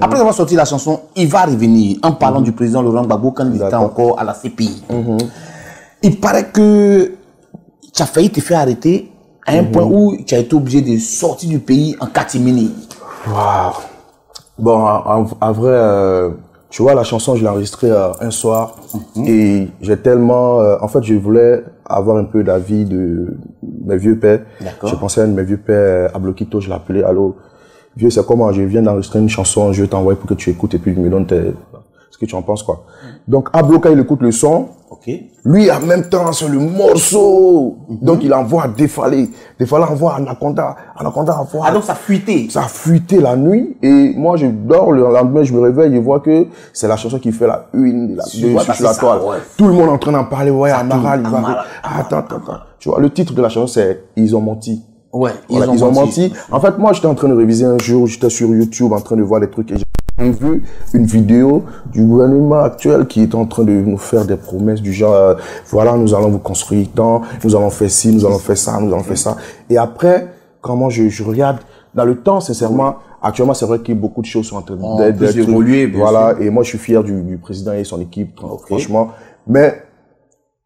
Après avoir sorti la chanson, il va revenir en parlant du président Laurent Gbagbo quand il était encore à la CPI. Il paraît que tu as failli te faire arrêter à un point où tu as été obligé de sortir du pays en catimini. Waouh. Bon, en, vrai, euh, tu vois, la chanson, je l'ai enregistrée euh, un soir et j'ai tellement, euh, en fait, je voulais avoir un peu d'avis de mes vieux pères. D'accord. Je pensais à un de mes vieux pères, à Bloquito, je l'appelais, allô, vieux, c'est comment, je viens d'enregistrer une chanson, je vais t'envoyer pour que tu écoutes et puis tu me donnes tes- ce que tu en penses, quoi. Donc, Abloka, il écoute le son, Ok. lui, en même temps, sur le morceau. Donc, il envoie défaler. Défaler envoie Anaconda. Anaconda envoie. Ah donc ça fuité. Ça a fuité la nuit. Et moi, je dors. Le lendemain, je me réveille. Je vois que c'est la chanson qui fait la une la, Sur- de- ouais, sur la ça, toile. ouais. Tout le monde est en train d'en parler. Ouais, Amaral, il va. Attends, attends, attends. Tu vois, le titre de la chanson, c'est Ils ont menti. Ouais, Voilà, ils ont, menti. En fait, moi, j'étais en train de réviser un jour, j'étais sur YouTube en train de voir les trucs et j'ai vu une vidéo du gouvernement actuel qui est en train de nous faire des promesses du genre, euh, voilà, nous allons vous construire tant, nous allons faire ci, nous allons faire ça, nous allons faire ça. Et après, comment je, je regarde, dans le temps, sincèrement, actuellement, c'est vrai que beaucoup de choses sont en train d'être- bien Voilà, et moi, je suis fier du, du président et son équipe, franchement. Mais,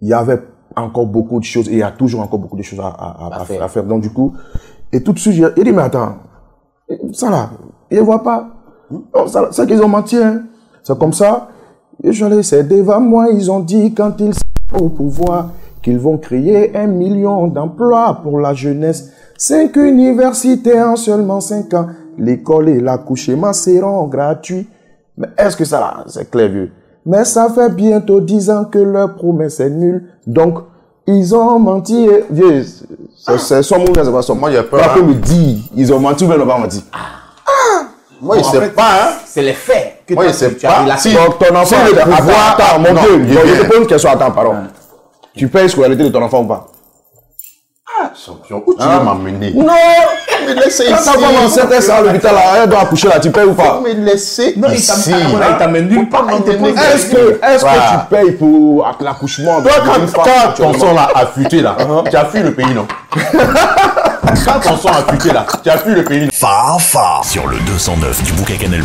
il y avait encore beaucoup de choses et il y a toujours encore beaucoup de choses à, faire. à faire. Donc, du coup, et tout de suite, il dit, mais attends, ça là, ils ne voient pas. Non, ça, c'est qu'ils ont menti, hein. C'est comme ça. Et je les c'est devant moi, ils ont dit quand ils sont au pouvoir qu'ils vont créer un million d'emplois pour la jeunesse. Cinq universités en seulement cinq ans. L'école et l'accouchement seront gratuits. Mais est-ce que ça là, c'est clair, vieux? Mais ça fait bientôt dix ans que leur promesse est nulle. Donc, ils ont menti. et- Vieux, c'est- son mot, c'est pas son Moi, j'ai peur, Après, hein. me dit, ils ont menti ou bien ils n'ont pas menti. Moi, je sais fait, pas, hein. C'est les faits que Moi, je sais tu as pas. Si- Donc, ton enfant, le attends, pouvoir- attends, mon Dieu, je te pose une question, attends, pardon. Tu payes la scolarité de ton enfant ou pas? Champion, où tu veux m'emmener? Non Me laisser Quand ici? ta femme enceinte, elle sera à l'hôpital, elle doit accoucher là, tu payes ou pas? Me laisser Non, il ici? t'amène voilà, il t'amène nulle part. Est-ce que, est-ce Voilà. que tu payes pour l'accouchement Toi, quand, quand ton sang là a fuité là, tu as fui le pays, non? Quand ton sang a fuité là, tu as fui le pays. Fafa sur le 209 du bouquet Canal+.